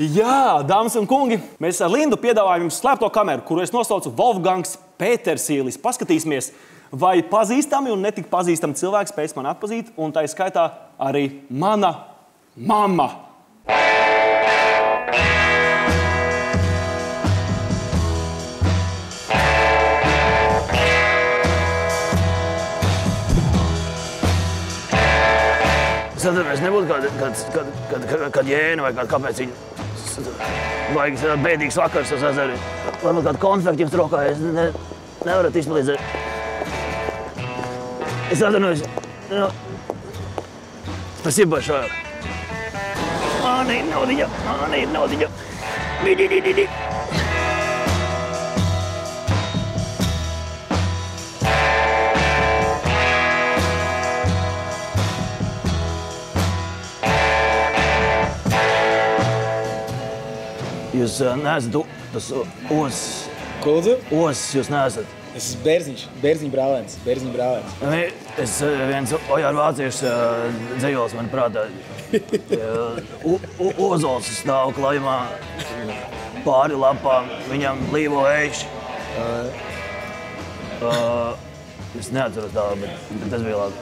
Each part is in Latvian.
Jā, dāmas un kungi, mēs ar Lindu piedāvājam jums slēpto kameru, kuru es nosaucu Wolfgangs Petersīlis. Paskatīsimies, vai pazīstami un netik pazīstami cilvēki spēs man atpazīt, un tā ir skaitā arī mana mamma. Es atceros, nebūtu kāda, kāds, kad, kad, kad, kad jēna vai kāda, kāpēc viņa vajag tāds bēdīgs vakars uz ezeru. Varbūt kādu konfekti jums rokā, es ne, nevarat izpalīdzēt. Es atvainojos. Nu, Спасибо большое. Man ir naudiņa, man ir Jūs uh, neesat u- tas uh, os, Ko lūdzu? os, jūs neesat. Es esmu bērziņš, bērziņš brālēns, bērziņš brālēns. Vi- Es uh, viens ojāru vāciešu uh, dzējos man prātā. Ozols stāv klājumā pāri lapām, viņam līvo ēš. Uh, es neatceros tā, bet, bet tas bija labi.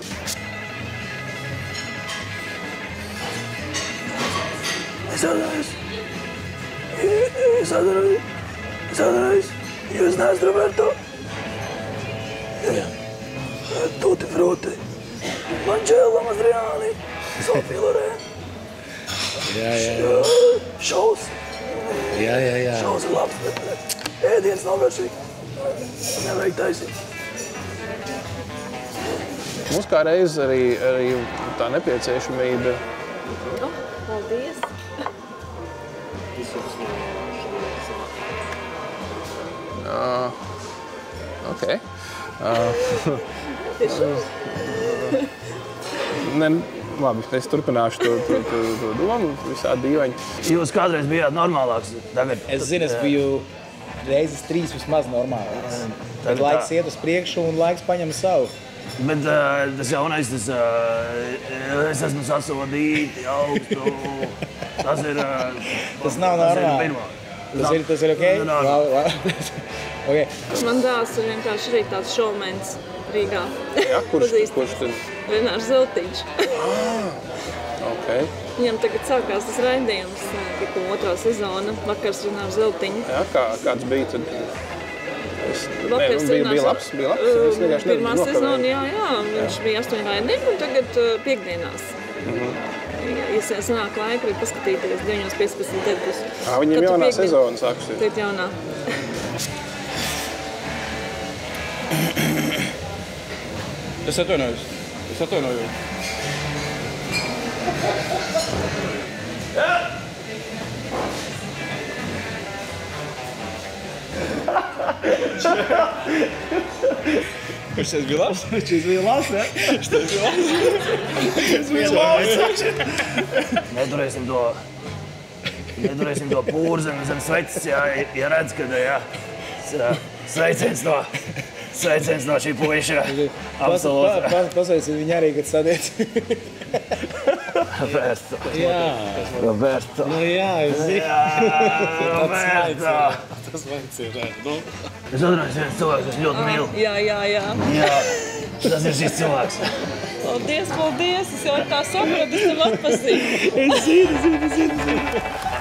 Es atceros. Es atceros. Es atceros. Jūs neesat Roberto. Tutti frutti. Manģēla Mazriāni. Sofija Lorēna. Jā, jā, jā. Šaus. jā, jā, jā. Šaus ir labs, bet ēdiens nav garšīgi. Nevajag taisīt. Mums kā reiz arī, arī tā nepieciešamība Nu! Ok. Ne, labi, es turpināšu to, to, to, to domu. Visādi dīvaini. Jūs kādreiz bijāt normālāks. Tagad, Es zinu, es biju reizes trīs vismaz normālāks. Tad laiks tā. iet uz priekšu un laiks paņem savu. Bet uh, tas jaunais, tas uh, es esmu sasodīts, augstu. Tas ir. Uh, Tas nav Tas normāli. pirmā. Tas ir, tas ir ok? Tas ir normāli. Labi, labi. okay. Man dēls ir vienkārši arī tāds šovmens Rīgā. Ja, kurš, kurš tad? Renārs Zeltiņš. Okay. Viņam tagad sākās tas raidījums, tikko otrā sezona, vakars Renārs Zeltiņš. Ja, kā, kāds bija tad? Es, nē, nu, bija, Renārs bija labs, bija labs. Es vienkārši Pirmā sezona, jā, jā, viņš bija astoņi raidījumi, un tagad uh, piekdienās. Mhm. Ja sanāk laika, var paskatīties 9.15 debus. Ā, Viņiem Katru jaunā piekdienu. sezona sāksies. Tagad jaunā. Es atvainojos. Es atvainojos. Bija labs, ne? Šis bija labs. Šis bija labs. Neturēsim to, neturēsim to pūrzemi zem sveces, jā, ja redz, ka, jā, sveiciens no, sveiciens no šī puiša. Absolūti. Pasveic viņu arī, kad sadiec. Roberto. jā, Roberto. nu jā, es zinu. Roberto. Tas vajag ir. Nu, Es atceros viens cilvēks, kas ļoti mīl. Jā, jā, jā. Jā, tas ir šis cilvēks. Paldies, paldies. Es jau tā sapratu, es tev atpazīstu. Es zinu, zinu, zinu, zinu.